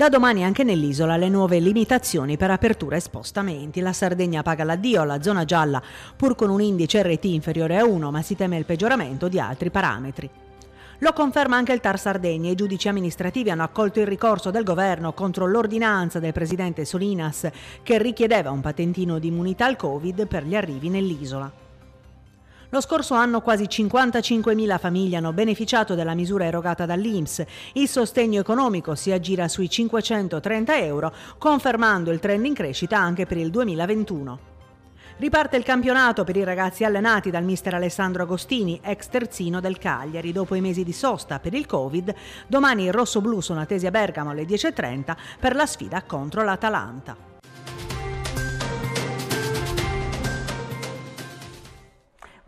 Da domani anche nell'isola le nuove limitazioni per apertura e spostamenti. La Sardegna paga l'addio alla zona gialla pur con un indice RT inferiore a 1, ma si teme il peggioramento di altri parametri. Lo conferma anche il TAR Sardegna. I giudici amministrativi hanno accolto il ricorso del governo contro l'ordinanza del presidente Solinas che richiedeva un patentino di immunità al Covid per gli arrivi nell'isola. Lo scorso anno quasi 55.000 famiglie hanno beneficiato della misura erogata dall'Inps. Il sostegno economico si aggira sui 530 euro, confermando il trend in crescita anche per il 2021. Riparte il campionato per i ragazzi allenati dal mister Alessandro Agostini, ex terzino del Cagliari. Dopo i mesi di sosta per il Covid, domani i rossoblù sono attesi a Bergamo alle 10.30 per la sfida contro l'Atalanta.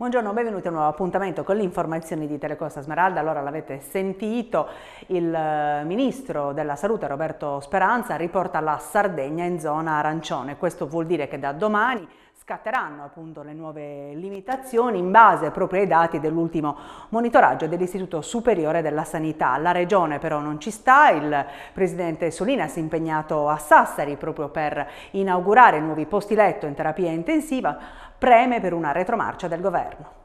Buongiorno, benvenuti a un nuovo appuntamento con le informazioni di Telecosta Smeralda. Allora l'avete sentito, il eh, ministro della salute Roberto Speranza riporta la Sardegna in zona arancione. Questo vuol dire che da domani scatteranno appunto le nuove limitazioni in base proprio ai dati dell'ultimo monitoraggio dell'Istituto Superiore della Sanità. La regione però non ci sta, il presidente Solina si è impegnato a Sassari proprio per inaugurare nuovi posti letto in terapia intensiva, preme per una retromarcia del governo.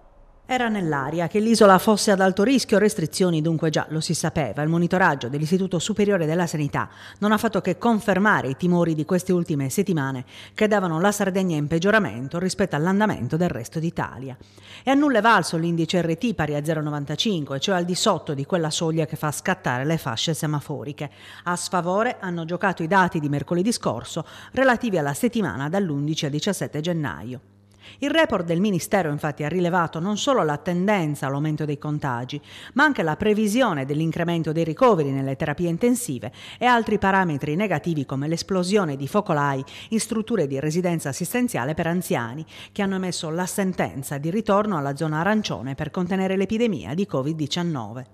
Era nell'aria che l'isola fosse ad alto rischio, restrizioni dunque già lo si sapeva. Il monitoraggio dell'Istituto Superiore della Sanità non ha fatto che confermare i timori di queste ultime settimane che davano la Sardegna in peggioramento rispetto all'andamento del resto d'Italia. E a nulla è valso l'indice RT pari a 0,95, cioè al di sotto di quella soglia che fa scattare le fasce semaforiche. A sfavore hanno giocato i dati di mercoledì scorso relativi alla settimana dall'11 al 17 gennaio. Il report del Ministero infatti ha rilevato non solo la tendenza all'aumento dei contagi, ma anche la previsione dell'incremento dei ricoveri nelle terapie intensive e altri parametri negativi come l'esplosione di focolai in strutture di residenza assistenziale per anziani, che hanno emesso la sentenza di ritorno alla zona arancione per contenere l'epidemia di Covid-19.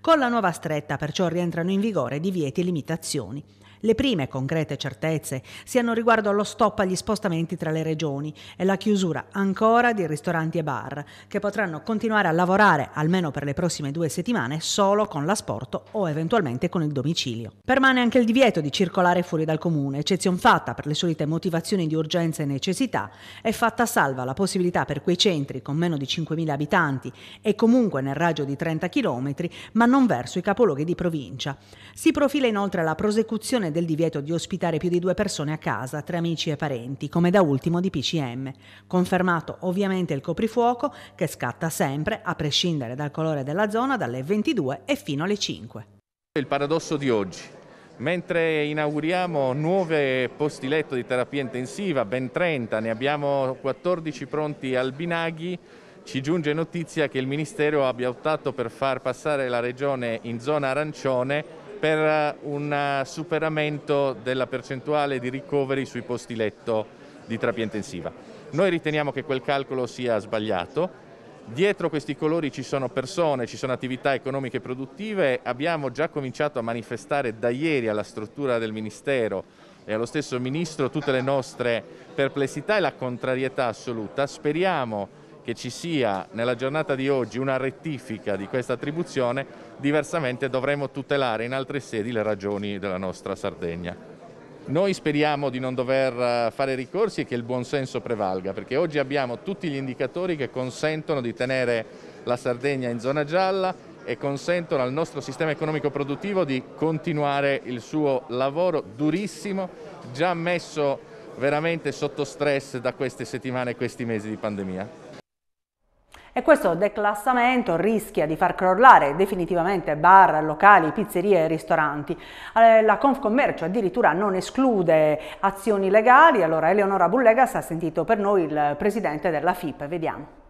Con la nuova stretta perciò rientrano in vigore divieti e limitazioni. Le prime concrete certezze siano riguardo allo stop agli spostamenti tra le regioni e la chiusura ancora di ristoranti e bar, che potranno continuare a lavorare almeno per le prossime due settimane solo con l'asporto o eventualmente con il domicilio. Permane anche il divieto di circolare fuori dal comune, eccezion fatta per le solite motivazioni di urgenza e necessità, è fatta salva la possibilità per quei centri con meno di 5.000 abitanti e comunque nel raggio di 30 km, ma non verso i capoluoghi di provincia. Si profila inoltre la prosecuzione del divieto di ospitare più di due persone a casa, tra amici e parenti, come da ultimo di PCM. Confermato ovviamente il coprifuoco che scatta sempre, a prescindere dal colore della zona, dalle 22 e fino alle 5. Il paradosso di oggi. Mentre inauguriamo nuove posti letto di terapia intensiva, ben 30, ne abbiamo 14 pronti al Binaghi, ci giunge notizia che il Ministero abbia optato per far passare la regione in zona arancione per eh, un eh, superamento della percentuale di ricoveri sui posti letto di terapia intensiva. Noi riteniamo che quel calcolo sia sbagliato, Dietro questi colori ci sono persone, ci sono attività economiche e produttive, abbiamo già cominciato a manifestare da ieri alla struttura del Ministero e allo stesso Ministro tutte le nostre perplessità e la contrarietà assoluta. Speriamo che ci sia nella giornata di oggi una rettifica di questa attribuzione, diversamente dovremo tutelare in altre sedi le ragioni della nostra Sardegna. Noi speriamo di non dover eh, fare ricorsi e che il buonsenso prevalga, perché oggi abbiamo tutti gli indicatori che consentono di tenere la Sardegna in zona gialla e consentono al nostro sistema economico produttivo di continuare il suo lavoro durissimo, già messo veramente sotto stress da queste settimane e questi mesi di pandemia. E questo declassamento rischia di far crollare definitivamente bar, locali, pizzerie e ristoranti. Eh, la Confcommercio addirittura non esclude azioni legali, allora Eleonora Bullegas ha sentito per noi il presidente della FIP, vediamo.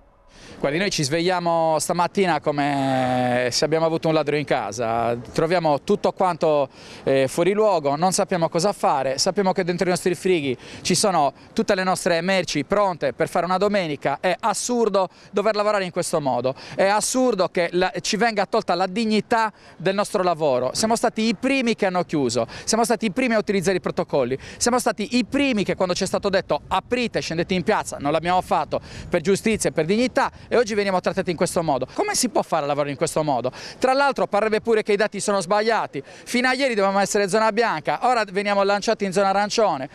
Guardi, noi ci svegliamo stamattina come se abbiamo avuto un ladro in casa, troviamo tutto quanto eh, fuori luogo, non sappiamo cosa fare, sappiamo che dentro i nostri frighi ci sono tutte le nostre merci pronte per fare una domenica, è assurdo dover lavorare in questo modo, è assurdo che la, ci venga tolta la dignità del nostro lavoro, siamo stati i primi che hanno chiuso, siamo stati i primi a utilizzare i protocolli, siamo stati i primi che quando ci è stato detto aprite, scendete in piazza, non l'abbiamo fatto per giustizia e per dignità, mobilità e oggi veniamo trattati in questo modo. Come si può fare a lavorare in questo modo? Tra l'altro parrebbe pure che i dati sono sbagliati, fino a ieri dovevamo essere zona bianca, ora veniamo lanciati in zona arancione,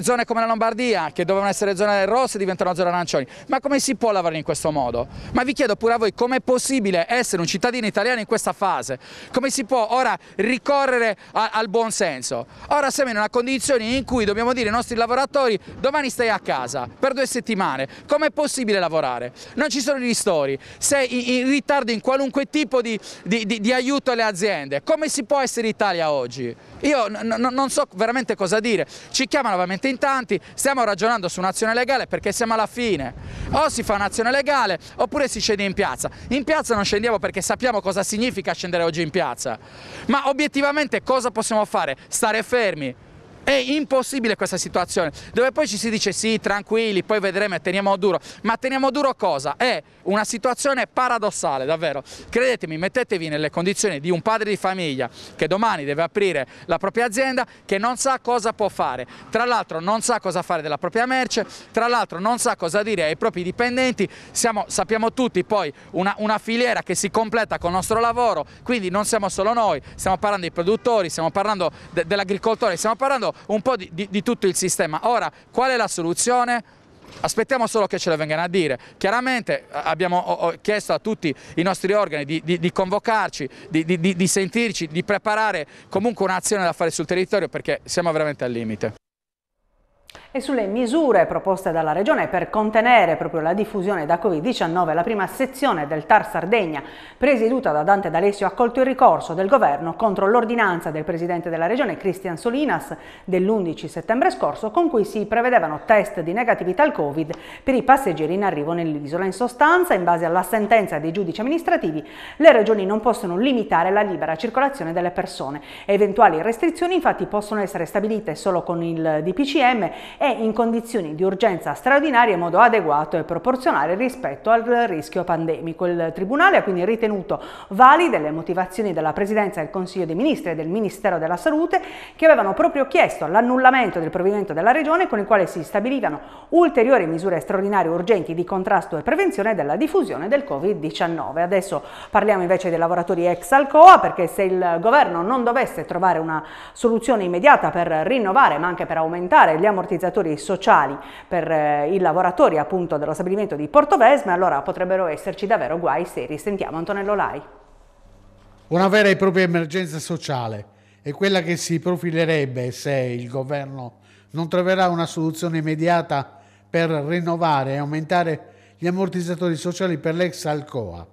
zone come la Lombardia che dovevano essere zone rosse diventano zone arancioni, ma come si può lavorare in questo modo? Ma vi chiedo pure a voi com'è possibile essere un cittadino italiano in questa fase? Come si può ora ricorrere a, al buon senso? Ora siamo in una condizione in cui dobbiamo dire ai nostri lavoratori domani stai a casa per due settimane, com'è possibile lavorare? Non ci sono ristori, sei in ritardo in qualunque tipo di, di, di, di aiuto alle aziende, come si può essere Italia oggi? Io non so veramente cosa dire, ci chiamano veramente in tanti, stiamo ragionando su un'azione legale perché siamo alla fine, o si fa un'azione legale oppure si scende in piazza. In piazza non scendiamo perché sappiamo cosa significa scendere oggi in piazza, ma obiettivamente cosa possiamo fare? Stare fermi, è impossibile questa situazione, dove poi ci si dice sì, tranquilli, poi vedremo e teniamo duro. Ma teniamo duro cosa? È una situazione paradossale, davvero. Credetemi, mettetevi nelle condizioni di un padre di famiglia che domani deve aprire la propria azienda, che non sa cosa può fare. Tra l'altro non sa cosa fare della propria merce, tra l'altro non sa cosa dire ai propri dipendenti. Siamo, sappiamo tutti poi una, una filiera che si completa con il nostro lavoro, quindi non siamo solo noi, stiamo parlando dei produttori, stiamo parlando de, dell'agricoltore, stiamo parlando un po' di, di, di tutto il sistema. Ora, qual è la soluzione? Aspettiamo solo che ce lo vengano a dire. Chiaramente abbiamo chiesto a tutti i nostri organi di, di, di convocarci, di, di, sentirci, di preparare comunque un'azione da fare sul territorio perché siamo veramente al limite e sulle misure proposte dalla Regione per contenere proprio la diffusione da Covid-19 la prima sezione del TAR Sardegna presieduta da Dante D'Alessio ha accolto il ricorso del Governo contro l'ordinanza del Presidente della Regione Cristian Solinas dell'11 settembre scorso con cui si prevedevano test di negatività al Covid per i passeggeri in arrivo nell'isola. In sostanza, in base alla sentenza dei giudici amministrativi, le regioni non possono limitare la libera circolazione delle persone. Eventuali restrizioni infatti possono essere stabilite solo con il DPCM è in condizioni di urgenza straordinaria in modo adeguato e proporzionale rispetto al rischio pandemico. Il Tribunale ha quindi ritenuto valide le motivazioni della Presidenza del Consiglio dei Ministri e del Ministero della Salute che avevano proprio chiesto l'annullamento del provvedimento della Regione con il quale si stabilivano ulteriori misure straordinarie urgenti di contrasto e prevenzione della diffusione del Covid-19. Adesso parliamo invece dei lavoratori ex Alcoa perché se il governo non dovesse trovare una soluzione immediata per rinnovare ma anche per aumentare gli ammortizzatori ammortizzatori sociali per eh, i lavoratori appunto dello stabilimento di Portovesme, allora potrebbero esserci davvero guai seri. Sentiamo Antonello Lai. Una vera e propria emergenza sociale è quella che si profilerebbe se il governo non troverà una soluzione immediata per rinnovare e aumentare gli ammortizzatori sociali per l'ex Alcoa.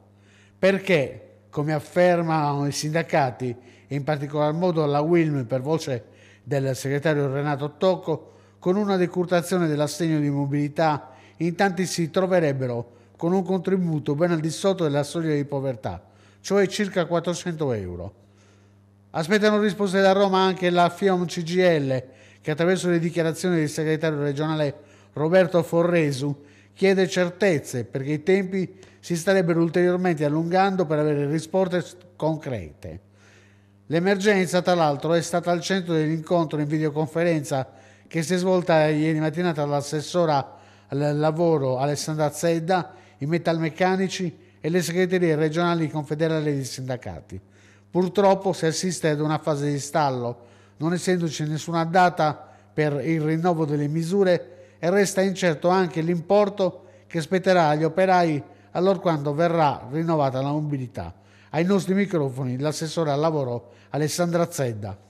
Perché, come affermano i sindacati e in particolar modo la Wilm per voce del segretario Renato Tocco, con una decurtazione dell'assegno di mobilità, in tanti si troverebbero con un contributo ben al di sotto della soglia di povertà, cioè circa 400 euro. Aspettano risposte da Roma anche la FIOM CGL, che attraverso le dichiarazioni del segretario regionale Roberto Forresu chiede certezze perché i tempi si starebbero ulteriormente allungando per avere risposte concrete. L'emergenza, tra l'altro, è stata al centro dell'incontro in videoconferenza che si è svolta ieri mattina tra l'assessora al lavoro Alessandra Zedda, i metalmeccanici e le segreterie regionali confederali dei sindacati. Purtroppo si assiste ad una fase di stallo, non essendoci nessuna data per il rinnovo delle misure e resta incerto anche l'importo che spetterà agli operai allorquando verrà rinnovata la mobilità. Ai nostri microfoni l'assessore al lavoro Alessandra Zedda.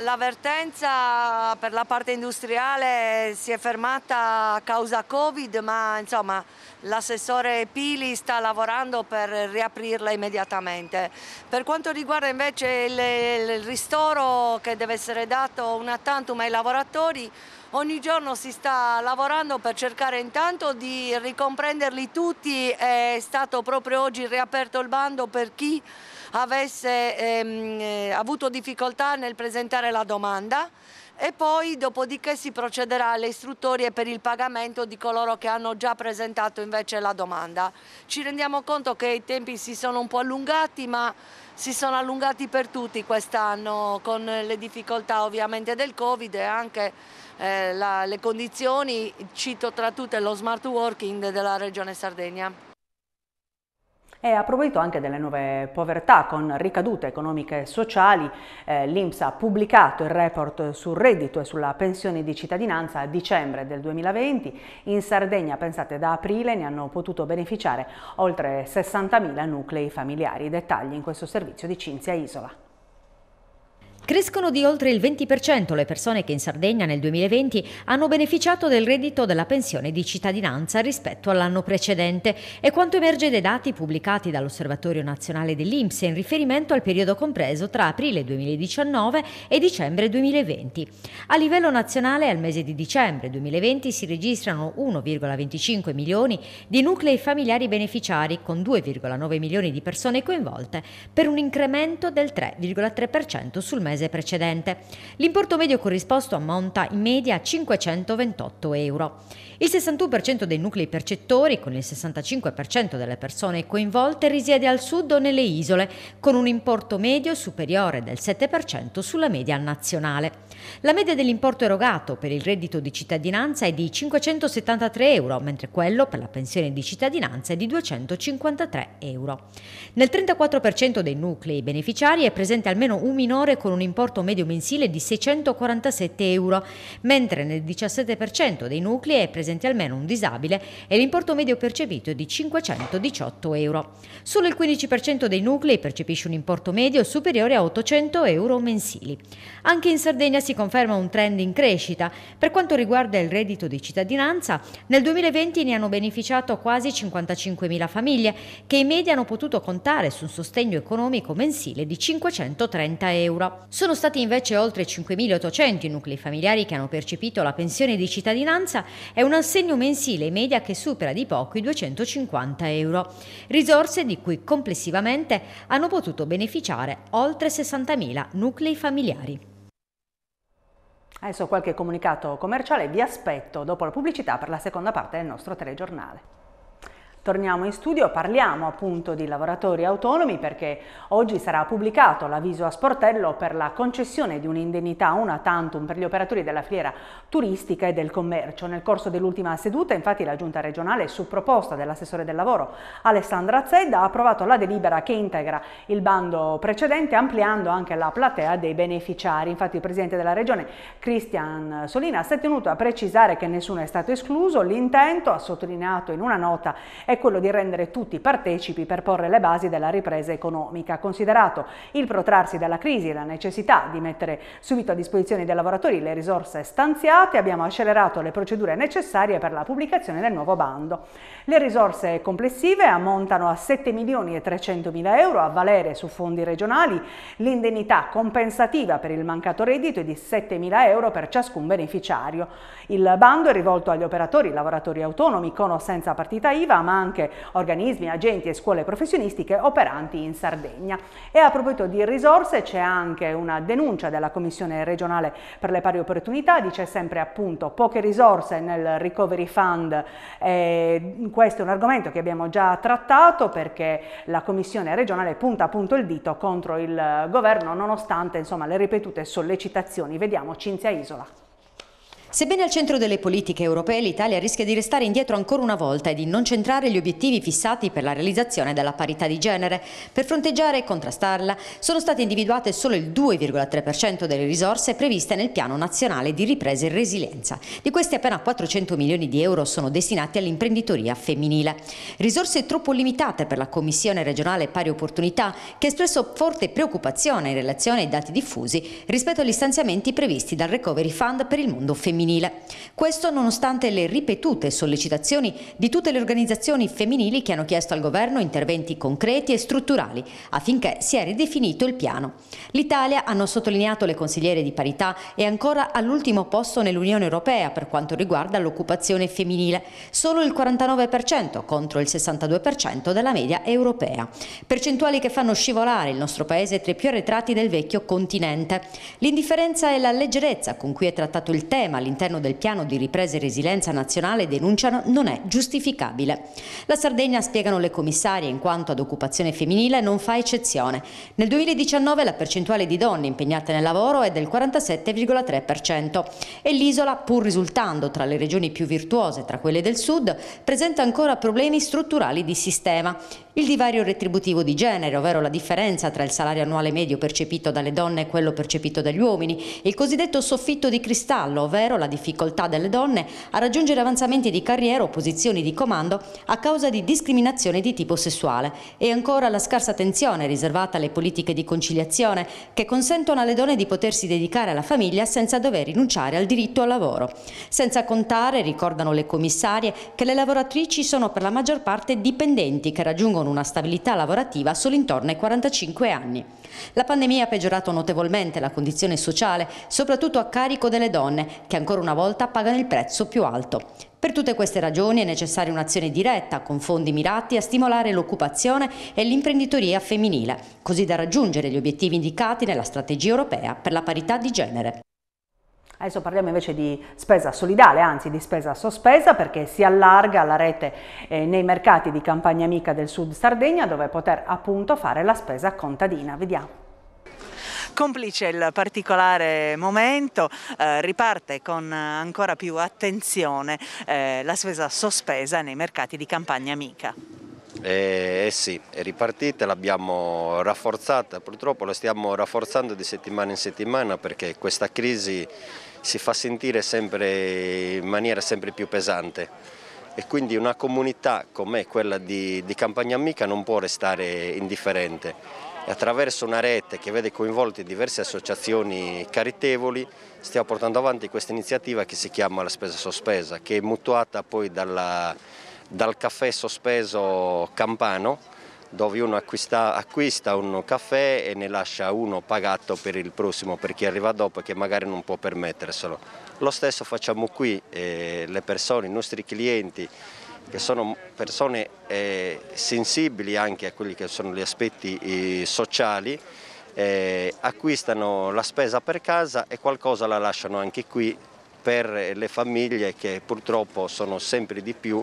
L'avvertenza per la parte industriale si è fermata a causa Covid, ma l'assessore Pili sta lavorando per riaprirla immediatamente. Per quanto riguarda invece il, il ristoro che deve essere dato una tantum ai lavoratori, ogni giorno si sta lavorando per cercare intanto di ricomprenderli tutti, è stato proprio oggi riaperto il bando per chi avesse ehm, eh, avuto difficoltà nel presentare la domanda. e poi dopodiché si procederà alle istruttorie per il pagamento di coloro che hanno già presentato invece la domanda. Ci rendiamo conto che i tempi si sono un po' allungati ma si sono allungati per tutti quest'anno con le difficoltà ovviamente del Covid e anche eh, la, le condizioni, cito tra tutte lo smart working della Regione Sardegna. E a proposito anche delle nuove povertà con ricadute economiche e sociali, eh, l'Inps ha pubblicato il report sul reddito e sulla pensione di cittadinanza a dicembre del 2020. In Sardegna, pensate, da aprile ne hanno potuto beneficiare oltre 60.000 nuclei familiari. Dettagli in questo servizio di Cinzia Isola. Crescono di oltre il 20% le persone che in Sardegna nel 2020 hanno beneficiato del reddito della pensione di cittadinanza rispetto all'anno precedente e quanto emerge dai dati pubblicati dall'Osservatorio Nazionale dell'Inps in riferimento al periodo compreso tra aprile 2019 e dicembre 2020. A livello nazionale al mese di dicembre 2020 si registrano 1,25 milioni di nuclei familiari beneficiari con 2,9 milioni di persone coinvolte per un incremento del 3,3% sul mese mese precedente. L'importo medio corrisposto ammonta in media a 528 euro. Il 61% dei nuclei percettori, con il 65% delle persone coinvolte, risiede al sud o nelle isole, con un importo medio superiore del 7% sulla media nazionale. La media dell'importo erogato per il reddito di cittadinanza è di 573 euro, mentre quello per la pensione di cittadinanza è di 253 euro. Nel 34% dei nuclei beneficiari è presente almeno un minore con un importo medio mensile di 647 euro, mentre nel 17% dei nuclei è presente almeno un disabile e l'importo medio percepito è di 518 euro. Solo il 15% dei nuclei percepisce un importo medio superiore a 800 euro mensili. Anche in Sardegna si conferma un trend in crescita. Per quanto riguarda il reddito di cittadinanza, nel 2020 ne hanno beneficiato quasi 55.000 famiglie che in media hanno potuto contare su un sostegno economico mensile di 530 euro. Sono stati invece oltre 5.800 i nuclei familiari che hanno percepito la pensione di cittadinanza e un assegno mensile in media che supera di poco i 250 euro, risorse di cui complessivamente hanno potuto beneficiare oltre 60.000 nuclei familiari. Adesso qualche comunicato commerciale, vi aspetto dopo la pubblicità per la seconda parte del nostro telegiornale. Torniamo in studio, parliamo appunto di lavoratori autonomi perché oggi sarà pubblicato l'avviso a sportello per la concessione di un'indennità una tantum per gli operatori della filiera turistica e del commercio. Nel corso dell'ultima seduta infatti la giunta regionale su proposta dell'assessore del lavoro Alessandra Zedda ha approvato la delibera che integra il bando precedente ampliando anche la platea dei beneficiari. Infatti il presidente della regione Cristian Solina si è tenuto a precisare che nessuno è stato escluso, l'intento ha sottolineato in una nota è quello di rendere tutti partecipi per porre le basi della ripresa economica. Considerato il protrarsi della crisi e la necessità di mettere subito a disposizione dei lavoratori le risorse stanziate, abbiamo accelerato le procedure necessarie per la pubblicazione del nuovo bando. Le risorse complessive ammontano a 7 milioni e 300 mila euro a valere su fondi regionali, l'indennità compensativa per il mancato reddito è di 7 mila euro per ciascun beneficiario. Il bando è rivolto agli operatori, lavoratori autonomi con o senza partita IVA, ma anche organismi, agenti e scuole professionistiche operanti in Sardegna. E a proposito di risorse c'è anche una denuncia della Commissione regionale per le pari opportunità, dice sempre appunto poche risorse nel Recovery Fund, eh, questo è un argomento che abbiamo già trattato perché la Commissione regionale punta appunto il dito contro il governo nonostante insomma, le ripetute sollecitazioni. Vediamo Cinzia Isola. Sebbene al centro delle politiche europee, l'Italia rischia di restare indietro ancora una volta e di non centrare gli obiettivi fissati per la realizzazione della parità di genere. Per fronteggiare e contrastarla sono state individuate solo il 2,3% delle risorse previste nel Piano Nazionale di Ripresa e Resilienza. Di questi appena 400 milioni di euro sono destinati all'imprenditoria femminile. Risorse troppo limitate per la Commissione regionale Pari Opportunità che ha espresso forte preoccupazione in relazione ai dati diffusi rispetto agli stanziamenti previsti dal Recovery Fund per il mondo femminile femminile. Questo nonostante le ripetute sollecitazioni di tutte le organizzazioni femminili che hanno chiesto al governo interventi concreti e strutturali affinché sia ridefinito il piano. L'Italia, hanno sottolineato le consigliere di parità, è ancora all'ultimo posto nell'Unione Europea per quanto riguarda l'occupazione femminile, solo il 49% contro il 62% della media europea. Percentuali che fanno scivolare il nostro paese tra i più arretrati del vecchio continente. L'indifferenza e la leggerezza con cui è trattato il tema all'interno del piano di ripresa e resilienza nazionale denunciano non è giustificabile. La Sardegna, spiegano le commissarie, in quanto ad occupazione femminile non fa eccezione. Nel 2019 la percentuale di donne impegnate nel lavoro è del 47,3% e l'isola, pur risultando tra le regioni più virtuose tra quelle del sud, presenta ancora problemi strutturali di sistema. Il divario retributivo di genere, ovvero la differenza tra il salario annuale medio percepito dalle donne e quello percepito dagli uomini, il cosiddetto soffitto di cristallo, ovvero la difficoltà delle donne a raggiungere avanzamenti di carriera o posizioni di comando a causa di discriminazione di tipo sessuale, e ancora la scarsa attenzione riservata alle politiche di conciliazione che consentono alle donne di potersi dedicare alla famiglia senza dover rinunciare al diritto al lavoro. Senza contare, ricordano le commissarie, che le lavoratrici sono per la maggior parte dipendenti che raggiungono con una stabilità lavorativa solo intorno ai 45 anni. La pandemia ha peggiorato notevolmente la condizione sociale, soprattutto a carico delle donne, che ancora una volta pagano il prezzo più alto. Per tutte queste ragioni è necessaria un'azione diretta, con fondi mirati a stimolare l'occupazione e l'imprenditoria femminile, così da raggiungere gli obiettivi indicati nella strategia europea per la parità di genere. Adesso parliamo invece di spesa solidale, anzi di spesa sospesa perché si allarga la rete eh, nei mercati di campagna amica del sud Sardegna dove poter appunto fare la spesa contadina. Vediamo. Complice il particolare momento, eh, riparte con ancora più attenzione eh, la spesa sospesa nei mercati di campagna amica. Eh, eh, sì, è ripartita, l'abbiamo rafforzata, purtroppo la stiamo rafforzando di settimana in settimana perché questa crisi si fa sentire sempre in maniera sempre più pesante. E quindi una comunità come quella di, di Campagna Amica non può restare indifferente. Attraverso una rete che vede coinvolte diverse associazioni carittevoli stiamo portando avanti questa iniziativa che si chiama La Spesa Sospesa che è mutuata poi dalla, dal caffè sospeso campano dove uno acquista, acquista, un caffè e ne lascia uno pagato per il prossimo, per chi arriva dopo e che magari non può permetterselo. Lo stesso facciamo qui, eh, le persone, i nostri clienti, che sono persone eh, sensibili anche a quelli che sono gli aspetti eh, sociali, eh, acquistano la spesa per casa e qualcosa la lasciano anche qui per le famiglie che purtroppo sono sempre di più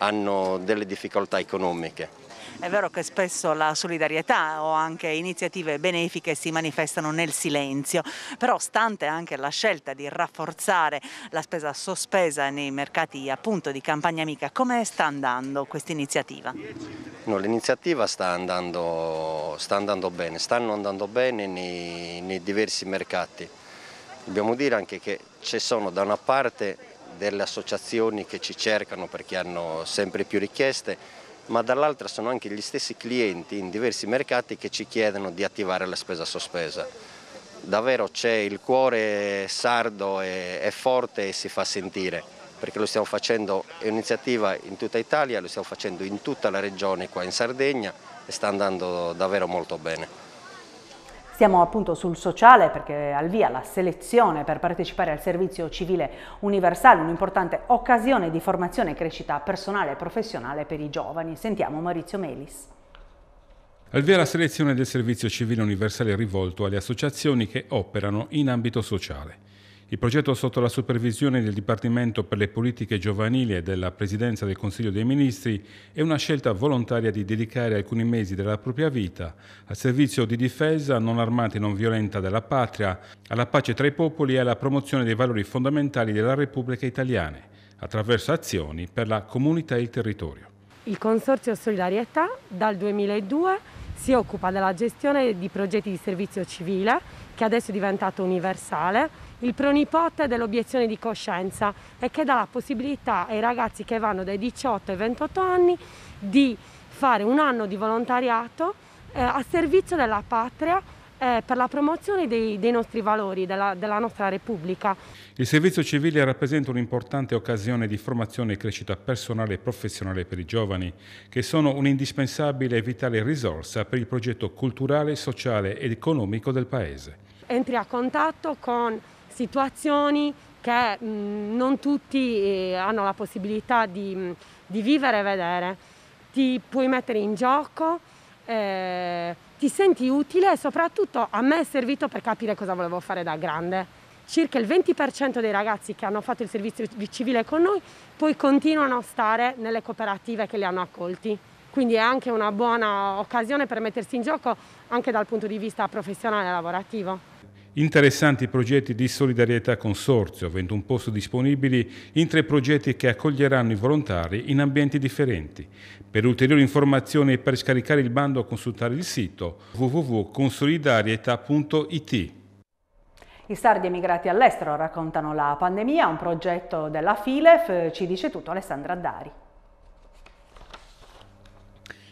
hanno delle difficoltà economiche. È vero che spesso la solidarietà o anche iniziative benefiche si manifestano nel silenzio, però stante anche la scelta di rafforzare la spesa sospesa nei mercati appunto di campagna amica, come sta andando questa iniziativa? No, l'iniziativa sta andando, sta andando, bene, stanno andando bene nei, nei diversi mercati. Dobbiamo dire anche che ci sono da una parte delle associazioni che ci cercano perché hanno sempre più richieste, ma dall'altra sono anche gli stessi clienti in diversi mercati che ci chiedono di attivare la spesa sospesa. Davvero c'è il cuore sardo e, è forte e si fa sentire, perché lo stiamo facendo, è un'iniziativa in tutta Italia, lo stiamo facendo in tutta la regione qua in Sardegna e sta andando davvero molto bene. Siamo appunto sul sociale perché al via la selezione per partecipare al servizio civile universale, un'importante occasione di formazione e crescita personale e professionale per i giovani. Sentiamo Maurizio Melis. Al via la selezione del servizio civile universale rivolto alle associazioni che operano in ambito sociale. Il progetto sotto la supervisione del Dipartimento per le politiche giovanili e della Presidenza del Consiglio dei Ministri è una scelta volontaria di dedicare alcuni mesi della propria vita al servizio di difesa non armata e non violenta della patria, alla pace tra i popoli e alla promozione dei valori fondamentali della Repubblica Italiana, attraverso azioni per la comunità e il territorio. Il Consorzio Solidarietà dal 2002 si occupa della gestione di progetti di servizio civile, che adesso è diventato universale, il pronipote dell'obiezione di coscienza e che dà la possibilità ai ragazzi che vanno dai 18 ai 28 anni di fare un anno di volontariato eh, a servizio della patria eh, per la promozione dei, dei nostri valori, della, della nostra Repubblica. Il servizio civile rappresenta un'importante occasione di formazione e crescita personale e professionale per i giovani, che sono un'indispensabile e vitale risorsa per il progetto culturale, sociale ed economico del Paese. Entri a contatto con situazioni che mh, non tutti eh, hanno la possibilità di, mh, di, vivere e vedere. Ti puoi mettere in gioco, eh, ti senti utile e soprattutto a me è servito per capire cosa volevo fare da grande. Circa il 20% dei ragazzi che hanno fatto il servizio civile con noi poi continuano a stare nelle cooperative che li hanno accolti. Quindi è anche una buona occasione per mettersi in gioco anche dal punto di vista professionale e lavorativo. Interessanti progetti di solidarietà consorzio, 21 posti disponibili in tre progetti che accoglieranno i volontari in ambienti differenti. Per ulteriori informazioni e per scaricare il bando consultare il sito www.consolidarietà.it. I sardi emigrati all'estero raccontano la pandemia, un progetto della FILEF, ci dice tutto Alessandra Dari.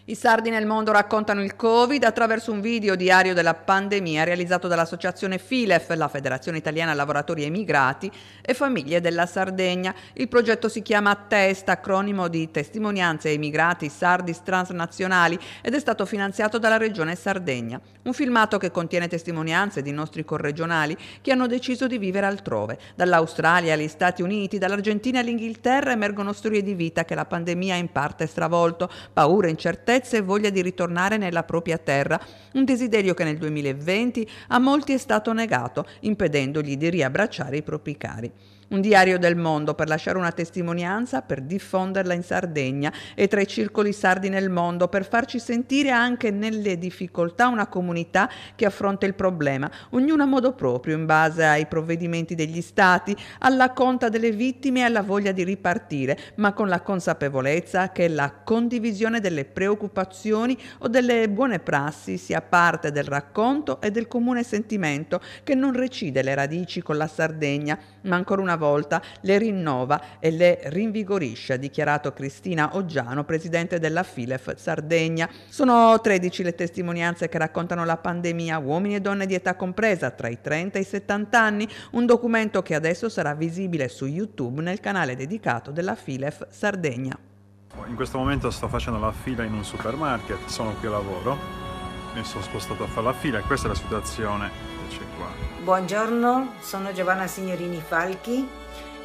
I sardi nel mondo raccontano il Covid attraverso un video diario della pandemia realizzato dall'associazione FILEF, la Federazione Italiana Lavoratori Emigrati e Famiglie della Sardegna. Il progetto si chiama TEST, acronimo di Testimonianze Emigrati Sardi Transnazionali ed è stato finanziato dalla Regione Sardegna. Un filmato che contiene testimonianze di nostri corregionali che hanno deciso di vivere altrove. Dall'Australia agli Stati Uniti, dall'Argentina all'Inghilterra emergono storie di vita che la pandemia in parte ha stravolto, paure, incertezze sicurezza e voglia di ritornare nella propria terra, un desiderio che nel 2020 a molti è stato negato, impedendogli di riabbracciare i propri cari un diario del mondo per lasciare una testimonianza, per diffonderla in Sardegna e tra i circoli sardi nel mondo, per farci sentire anche nelle difficoltà una comunità che affronta il problema, ognuno a modo proprio, in base ai provvedimenti degli stati, alla conta delle vittime e alla voglia di ripartire, ma con la consapevolezza che la condivisione delle preoccupazioni o delle buone prassi sia parte del racconto e del comune sentimento che non recide le radici con la Sardegna, ma ancora una volta le rinnova e le rinvigorisce, ha dichiarato Cristina Oggiano, presidente della Filef Sardegna. Sono 13 le testimonianze che raccontano la pandemia, uomini e donne di età compresa, tra i 30 e i 70 anni, un documento che adesso sarà visibile su YouTube nel canale dedicato della Filef Sardegna. In questo momento sto facendo la fila in un supermarket, sono qui a lavoro, mi sono spostato a fare la fila e questa è la situazione c'è qua. Buongiorno, sono Giovanna Signorini Falchi,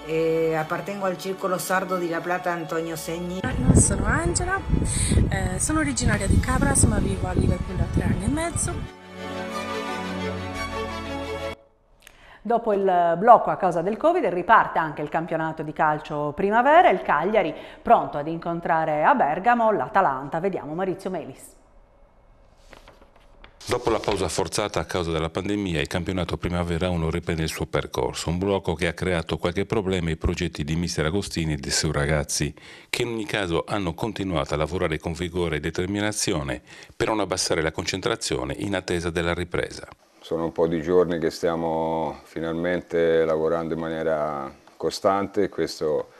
eh, appartengo al circolo sardo di La Plata Antonio Segni. Sono Angela, eh, sono originaria di Cabras ma vivo a Liverpool da tre anni e mezzo. Dopo il blocco a causa del Covid riparte anche il campionato di calcio primavera, il Cagliari pronto ad incontrare a Bergamo l'Atalanta. Vediamo Maurizio Melis. Dopo la pausa forzata a causa della pandemia, il campionato Primavera 1 riprende il suo percorso, un blocco che ha creato qualche problema ai progetti di mister Agostini e dei suoi ragazzi, che in ogni caso hanno continuato a lavorare con vigore e determinazione per non abbassare la concentrazione in attesa della ripresa. Sono un po' di giorni che stiamo finalmente lavorando in maniera costante, questo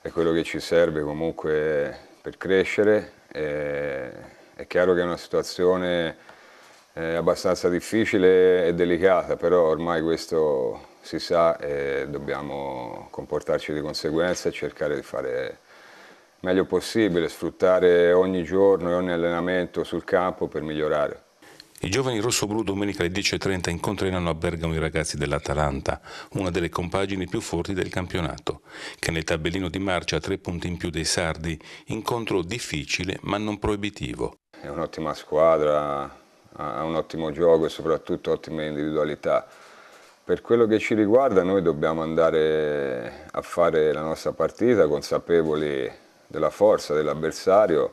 è quello che ci serve comunque per crescere. È chiaro che è una situazione è abbastanza difficile e delicata, però ormai questo si sa e dobbiamo comportarci di conseguenza e cercare di fare meglio possibile, sfruttare ogni giorno e ogni allenamento sul campo per migliorare. I giovani rossoblù domenica alle 10.30 incontreranno a Bergamo i ragazzi dell'Atalanta, una delle compagini più forti del campionato, che nel tabellino di marcia ha tre punti in più dei sardi, incontro difficile ma non proibitivo. È un'ottima squadra, ha un ottimo gioco e soprattutto ottime individualità. Per quello che ci riguarda noi dobbiamo andare a fare la nostra partita consapevoli della forza dell'avversario,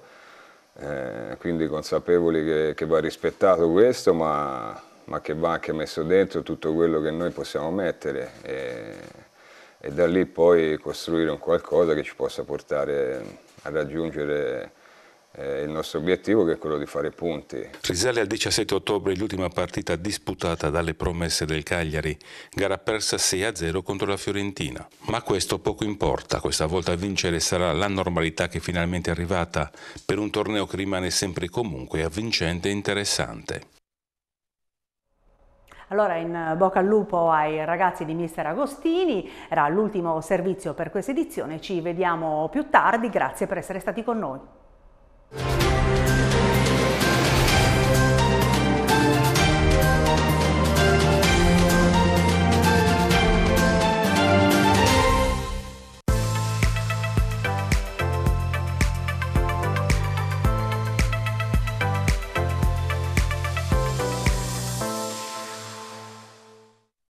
eh, quindi consapevoli che, che, va rispettato questo, ma, ma, che va anche messo dentro tutto quello che noi possiamo mettere e, e da lì poi costruire un qualcosa che ci possa portare a raggiungere eh, il nostro obiettivo che è quello di fare punti. Risale al 17 ottobre l'ultima partita disputata dalle promesse del Cagliari, gara persa 6-0 contro la Fiorentina. Ma questo poco importa, questa volta a vincere sarà la normalità che finalmente è arrivata per un torneo che rimane sempre comunque avvincente e interessante. Allora in bocca al lupo ai ragazzi di Mister Agostini, era l'ultimo servizio per questa edizione, ci vediamo più tardi, grazie per essere stati con noi. Thank you.